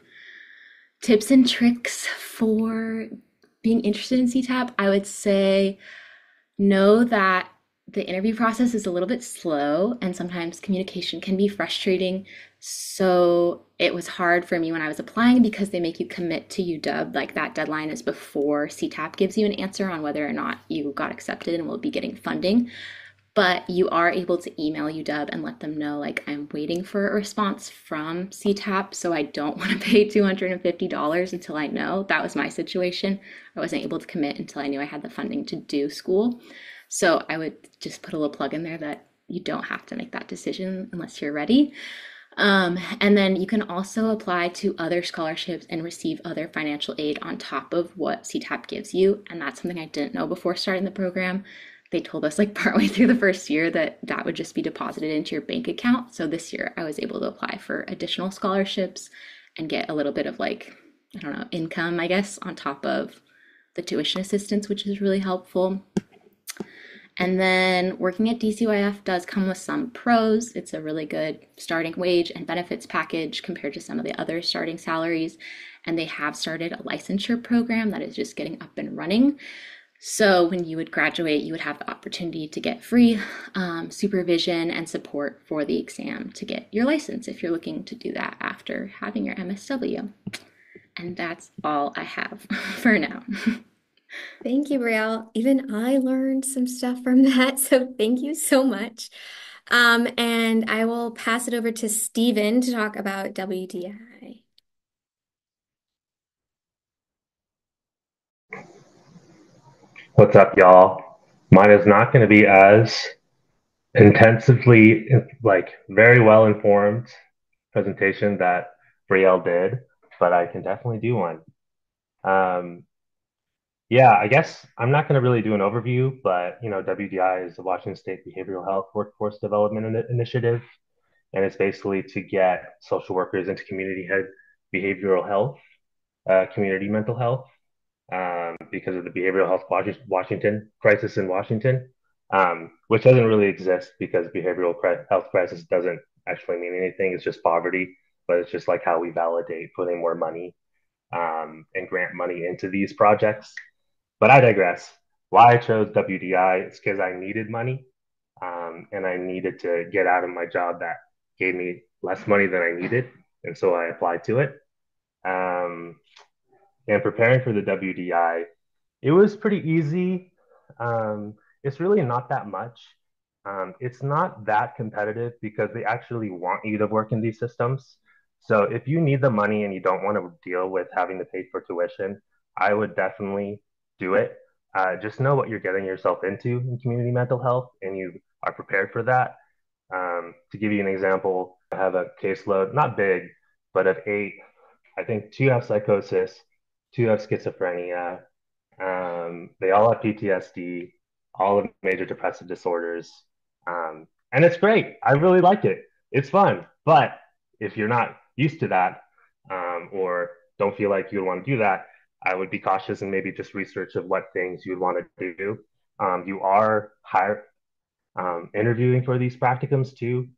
Tips and tricks for being interested in CTAP, I would say know that the interview process is a little bit slow and sometimes communication can be frustrating. So it was hard for me when I was applying because they make you commit to UW. Like that deadline is before CTAP gives you an answer on whether or not you got accepted and will be getting funding but you are able to email UW and let them know like I'm waiting for a response from CTAP, so I don't want to pay $250 until I know. That was my situation. I wasn't able to commit until I knew I had the funding to do school. So I would just put a little plug in there that you don't have to make that decision unless you're ready. Um, and then you can also apply to other scholarships and receive other financial aid on top of what CTAP gives you. And that's something I didn't know before starting the program they told us like partway through the first year that that would just be deposited into your bank account. So this year I was able to apply for additional scholarships and get a little bit of like, I don't know, income, I guess, on top of the tuition assistance, which is really helpful. And then working at DCYF does come with some pros. It's a really good starting wage and benefits package compared to some of the other starting salaries. And they have started a licensure program that is just getting up and running. So when you would graduate, you would have the opportunity to get free um, supervision and support for the exam to get your license if you're looking to do that after having your MSW. And that's all I have for now. Thank you, Brielle. Even I learned some stuff from that, so thank you so much. Um, and I will pass it over to Stephen to talk about WDI. What's up, y'all? Mine is not going to be as intensively, like, very well informed presentation that Brielle did, but I can definitely do one. Um, yeah, I guess I'm not going to really do an overview, but you know, WDI is the Washington State Behavioral Health Workforce Development In- Initiative, and it's basically to get social workers into community head behavioral health, uh, community mental health, um, because of the behavioral health Washington crisis in Washington, um, which doesn't really exist because behavioral health crisis doesn't actually mean anything. It's just poverty, but it's just like how we validate putting more money um, and grant money into these projects. But I digress. Why I chose WDI is because I needed money um, and I needed to get out of my job that gave me less money than I needed. And so I applied to it. Um, and preparing for the WDI, it was pretty easy. Um, it's really not that much. Um, it's not that competitive because they actually want you to work in these systems. So if you need the money and you don't want to deal with having to pay for tuition, I would definitely do it. Uh, just know what you're getting yourself into in community mental health and you are prepared for that. Um, to give you an example, I have a caseload, not big, but of eight. I think two have psychosis, two have schizophrenia. Um, they all have PTSD, all have major depressive disorders. Um, and it's great. I really like it. It's fun. But if you're not used to that um, or don't feel like you want to do that, I would be cautious and maybe just research of what things you would want to do. Um, you are hire, um, interviewing for these practicums too.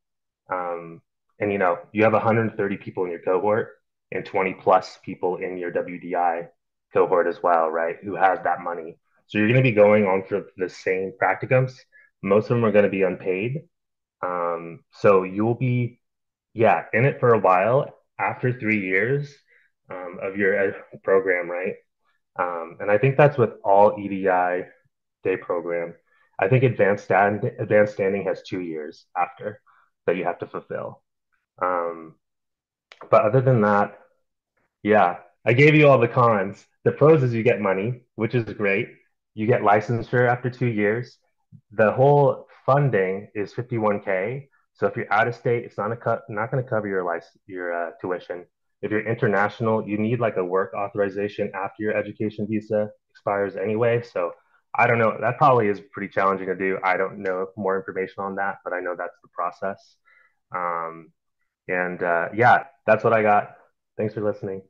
Um, and you know, you have 130 people in your cohort and 20 plus people in your WDI cohort as well, right? Who has that money. So you're going to be going on for the same practicums. Most of them are going to be unpaid. Um, so you'll be, yeah, in it for a while. After three years, um, of your program, right? Um, and I think that's with all WDI day program. I think advanced stand, advanced standing has two years after that you have to fulfill. Um, but other than that, yeah, I gave you all the cons. The pros is you get money, which is great. You get licensure after two years. The whole funding is 51k. So if you're out of state, it's not a cut, not going to cover your license, your uh, tuition. If you're international, you need like a work authorization after your education visa expires anyway. So I don't know. That probably is pretty challenging to do. I don't know more information on that, but I know that's the process. Um, and uh, yeah, that's what I got. Thanks for listening.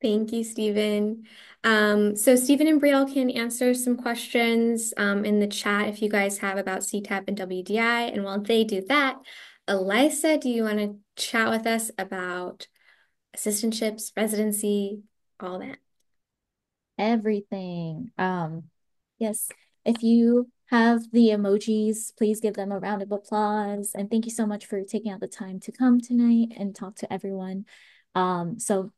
Thank you, Stephen. Um, so Stephen and Brielle can answer some questions um, in the chat if you guys have about CTAP and WDI. And while they do that, Elisa, do you want to chat with us about assistantships, residency, all that? Everything. Um, yes. If you have the emojis, please give them a round of applause. And thank you so much for taking out the time to come tonight and talk to everyone. Um, so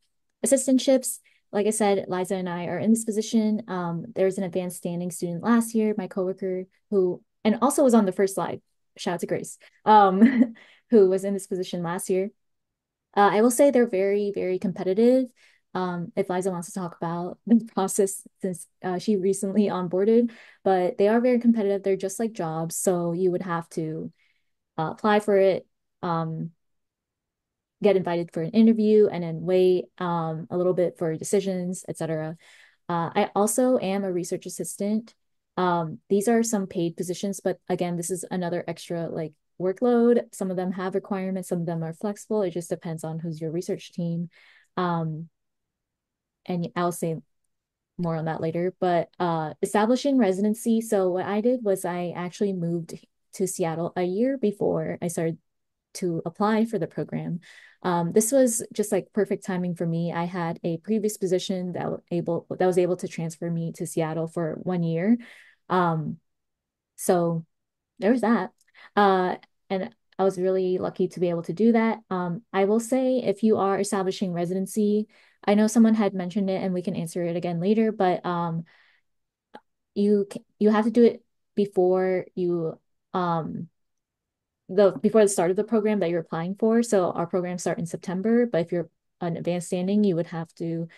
assistantships, like I said, Liza and I are in this position. Um, there's an advanced standing student last year, my coworker who, and also was on the first slide, shout out to Grace, um, who was in this position last year. Uh, I will say they're very, very competitive. Um, if Liza wants to talk about the process since uh, she recently onboarded, but they are very competitive. They're just like jobs. So you would have to uh, apply for it, um, get invited for an interview, and then wait um, a little bit for decisions, etc. Uh, I also am a research assistant um, these are some paid positions, but again, this is another extra like workload. Some of them have requirements, some of them are flexible. It just depends on who's your research team. Um, and I'll say more on that later. But uh, establishing residency. So what I did was I actually moved to Seattle a year before I started to apply for the program. Um, this was just like perfect timing for me. I had a previous position that able that was able to transfer me to Seattle for one year. Um, so there was that. Uh, and I was really lucky to be able to do that. Um, I will say if you are establishing residency, I know someone had mentioned it and we can answer it again later, but um, you you have to do it before you um the before the start of the program that you're applying for. So our programs start in September, but if you're an advanced standing, you would have to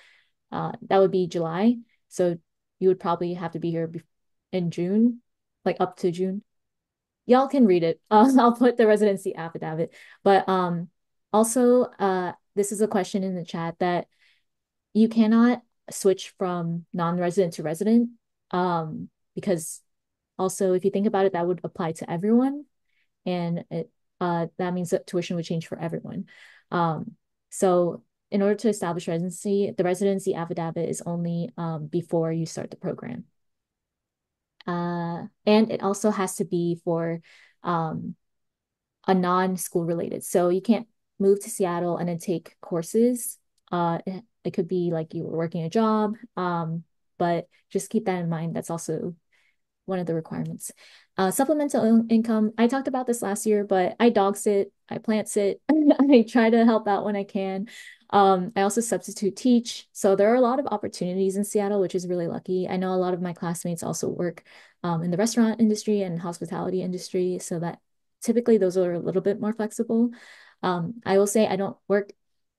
uh that would be July. So you would probably have to be here in June, like up to June. Y'all can read it. Uh, I'll put the residency affidavit. But um also uh this is a question in the chat that you cannot switch from non-resident to resident um because also if you think about it that would apply to everyone and it uh, that means that tuition would change for everyone. Um, so in order to establish residency, the residency affidavit is only um, before you start the program. Uh, and it also has to be for um, a non-school related. So you can't move to Seattle and then take courses. Uh, it, could be like you were working a job, um, but just keep that in mind. That's also one of the requirements. Uh, supplemental income, I talked about this last year, but I dog sit, I plant sit, I try to help out when I can. Um, I also substitute teach. So there are a lot of opportunities in Seattle, which is really lucky. I know a lot of my classmates also work um, in the restaurant industry and hospitality industry, so that typically those are a little bit more flexible. Um, I will say I don't work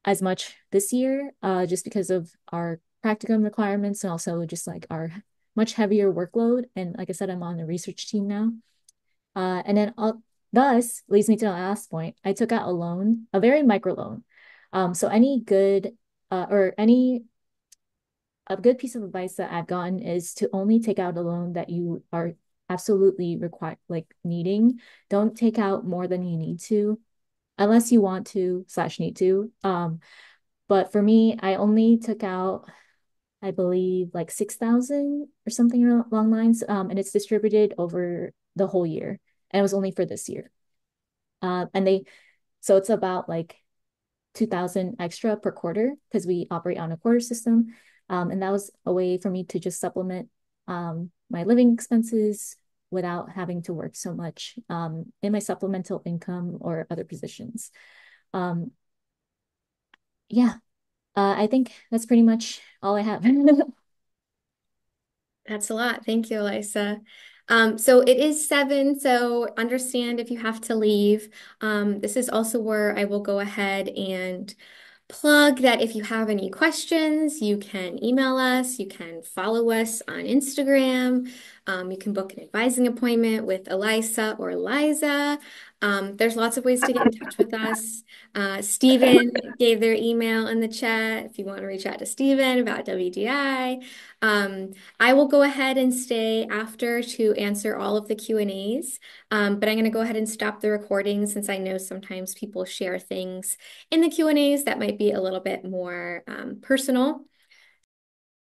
as much this year uh, just because of our practicum requirements and also just like our much heavier workload. And like I said, I'm on the research team now. Uh, and then I'll, thus leads me to the last point. I took out a loan, a very micro loan. Um, so any good uh, or any a good piece of advice that I've gotten is to only take out a loan that you are absolutely required like needing. Don't take out more than you need to, unless you want to slash need to. Um, but for me, I only took out I believe like 6,000 or something along lines. Um, and it's distributed over the whole year. And it was only for this year. Uh, and they, so it's about like 2,000 extra per quarter because we operate on a quarter system. Um, and that was a way for me to just supplement um, my living expenses without having to work so much um, in my supplemental income or other positions. Um, yeah, uh, I think that's pretty much all I have. That's a lot. Thank you, Elisa. Um, so it is seven, so understand if you have to leave. Um, this is also where I will go ahead and plug that if you have any questions, you can email us, you can follow us on Instagram, um, you can book an advising appointment with Elisa or Liza. Um, there's lots of ways to get in touch with us. Uh, Stephen gave their email in the chat if you want to reach out to Stephen about WDI. Um, I will go ahead and stay after to answer all of the Q&As, um, but I'm going to go ahead and stop the recording since I know sometimes people share things in the Q&As that might be a little bit more um, personal.